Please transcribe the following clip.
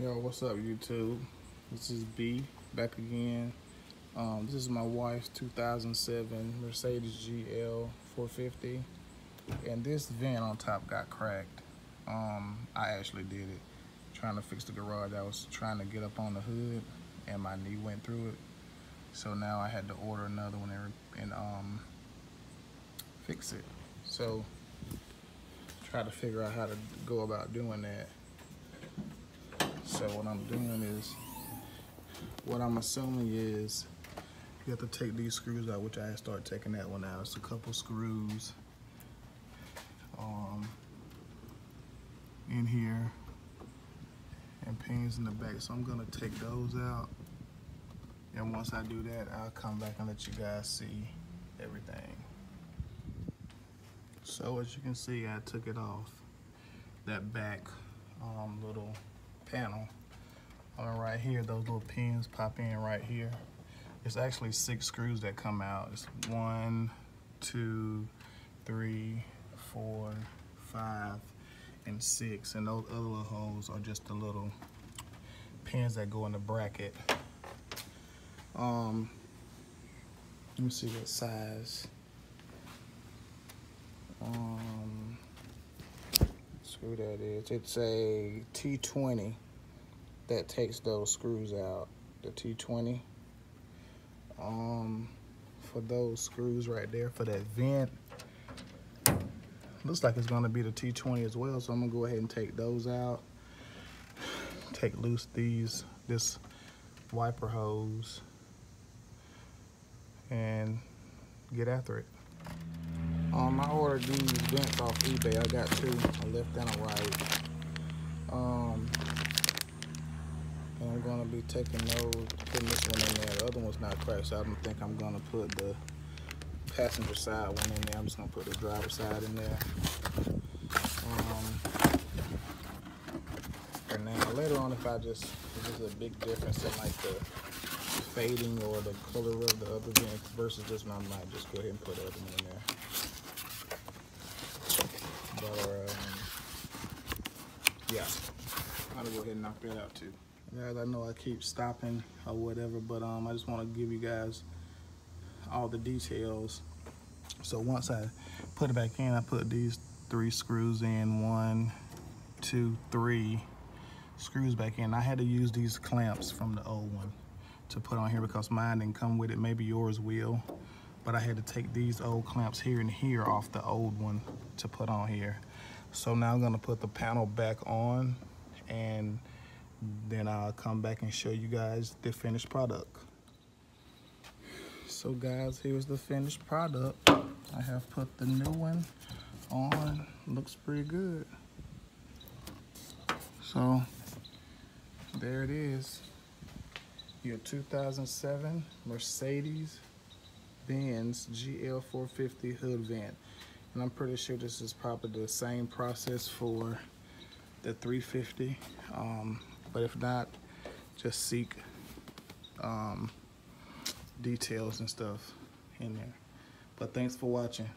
Yo, what's up YouTube? This is B back again. Um, this is my wife's 2007 Mercedes GL 450 and this vent on top got cracked. Um, I actually did it trying to fix the garage. I was trying to get up on the hood and my knee went through it. So now I had to order another one and um, fix it. So try to figure out how to go about doing that. So what I'm doing is, what I'm assuming is, you have to take these screws out, which I start taking that one out. It's a couple screws um, in here and pins in the back. So I'm gonna take those out. And once I do that, I'll come back and let you guys see everything. So as you can see, I took it off that back um, little panel. On right here, those little pins pop in right here. It's actually six screws that come out. It's one, two, three, four, five, and six. And those other holes are just the little pins that go in the bracket. Um, let me see what size. Um, screw that is. It's a T20 that takes those screws out. The T20. Um, for those screws right there for that vent. Looks like it's gonna be the T20 as well, so I'm gonna go ahead and take those out. Take loose these, this wiper hose, and get after it. Um, I ordered these vents off eBay. I got two, a left and a right. Um, and I'm gonna be taking those, putting this one in there. The other one's not cracked, so I don't think I'm gonna put the passenger side one in there. I'm just gonna put the driver side in there. Um, and now later on, if I just, if there's a big difference in like the fading or the color of the other vents versus this one, I might just go ahead and put the other one in there. But, um, yeah, I'm gonna go ahead and knock that out too. Guys, I know I keep stopping or whatever, but um, I just want to give you guys all the details. So once I put it back in, I put these three screws in, one, two, three screws back in. I had to use these clamps from the old one to put on here because mine didn't come with it. Maybe yours will but I had to take these old clamps here and here off the old one to put on here. So now I'm gonna put the panel back on and then I'll come back and show you guys the finished product. So guys, here's the finished product. I have put the new one on, looks pretty good. So there it is, your 2007 Mercedes Benz GL450 hood vent. And I'm pretty sure this is probably the same process for the 350. Um, but if not, just seek um, details and stuff in there. But thanks for watching.